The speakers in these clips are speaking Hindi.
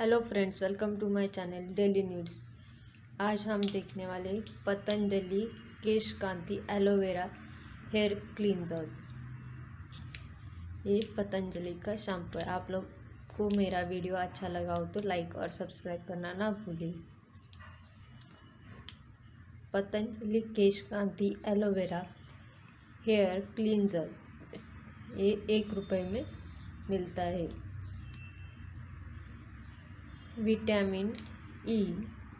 Hello friends, welcome to my channel daily news. आज हम देखने वाले Patanjali Kesh Kanti aloe vera hair cleanser ये पतंजलि का शैम्पू है। आप लोग को मेरा वीडियो अच्छा लगा हो तो लाइक और सब्सक्राइब करना ना भूलें। Patanjali Kesh Kanti aloe vera hair cleanser ये एक रुपये में मिलता है। Vitamin E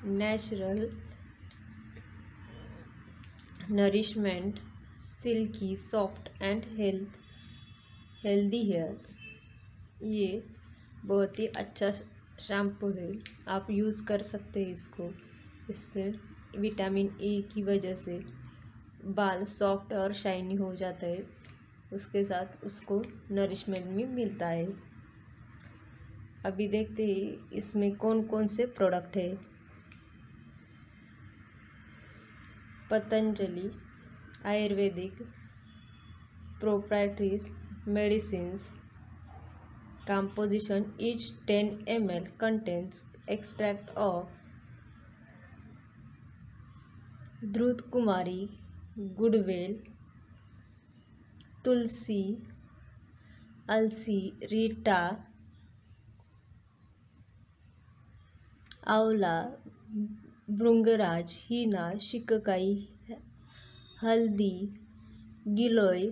natural nourishment silky soft and health healthy hair ये बहुत ही अच्छा शैम्पू है। आप यूज़ कर सकते हैं इसको। इसमें विटामिन ई की वजह से बाल सॉफ्ट और शाइनी हो जाता है। उसके साथ उसको नरिशमेंट भी मिलता है। अभी देखते हैं इसमें कौन कौन से प्रोडक्ट है। Patanjali, Ayurvedic proprietaries medicines composition each 10 ml contains extract of द्रुत कुमारी गुडवेल तुलसी अलसी रीटा आंवला, भृंगराज, हीना शिककाई हल्दी, गिलोय,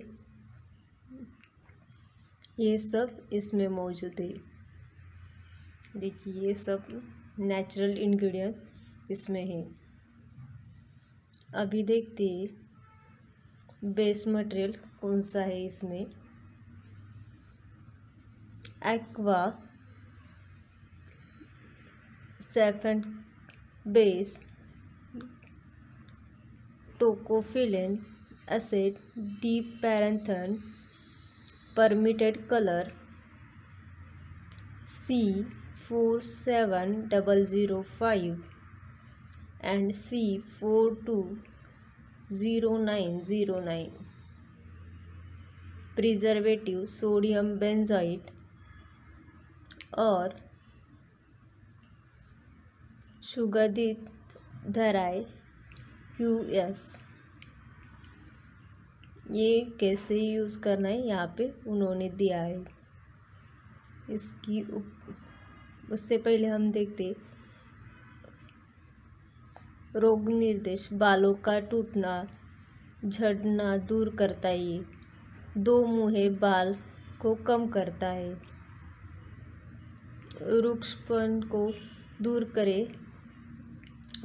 ये सब इसमें मौजूद है। देखिए, ये सब नेचुरल इंग्रेडिएंट इसमें है। अभी देखते हैं बेस मटेरियल कौन सा है इसमें? Aqua seven base. Tocopherolin acid diperanthan permitted color C four seven double zero five and C 420909 preservative sodium benzoate or सुगंधित धराए क्यू एस ये कैसे यूज़ करना है? यहाँ पे उन्होंने दिया है। इसकी उप, उससे पहले हम देखते रोग निर्देश, बालों का टूटना, झड़ना दूर करता है। ये दो मुहे बाल को कम करता है। रुक्षपन को दूर करे।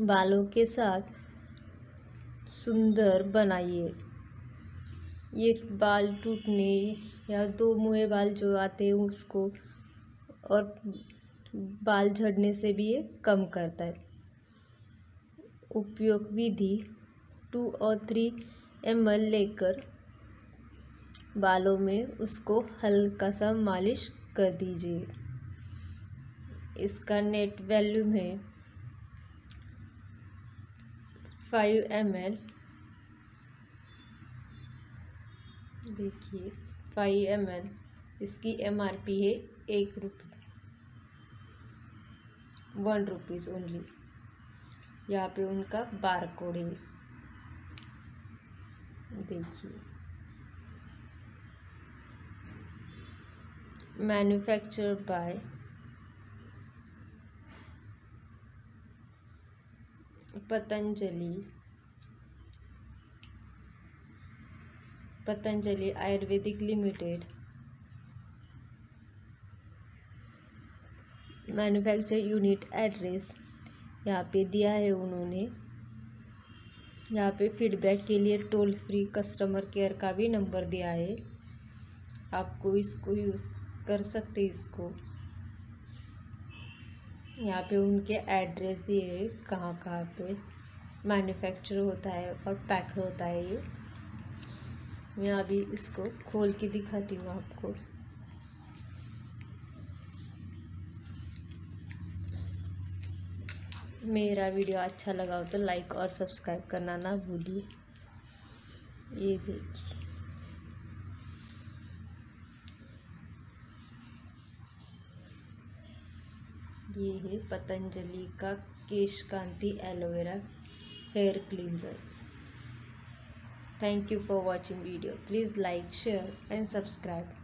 बालों के साथ सुंदर बनाइए। ये बाल टूटने या दो मुँहे बाल जो आते हैं उसको और बाल झड़ने से भी ये कम करता है। उपयोग विधि टू और थ्री एम लेकर बालों में उसको हल्का सा मालिश कर दीजिए। इसका नेट वैल्यूम है फाइव एम एल देखिए फाइव एम एल इसकी एम आर पी है एक रुपये वन रुपीज़ ओनली यहाँ पे उनका बार कोड है। देखिए। Manufacture by Patanjali. Patanjali Ayurvedic limited. Manufacture unit address यहाँ पे दिया है उन्होंने। यहाँ पे फीडबैक के लिए टोल फ्री कस्टमर केयर का भी नंबर दिया है। आपको इसको यूज़ कर सकते इसको। यहाँ पे उनके एड्रेस दिए कहाँ कहाँ पे मैन्युफैक्चर होता है और पैक्ड होता है ये। मैं अभी इसको खोल के दिखाती हूँ आपको। मेरा वीडियो अच्छा लगा हो तो लाइक और सब्सक्राइब करना ना भूलिए। ये देखिए। ये है पतंजलि का Kesh Kanti aloe vera hair cleanser thank you for watching video please like share and subscribe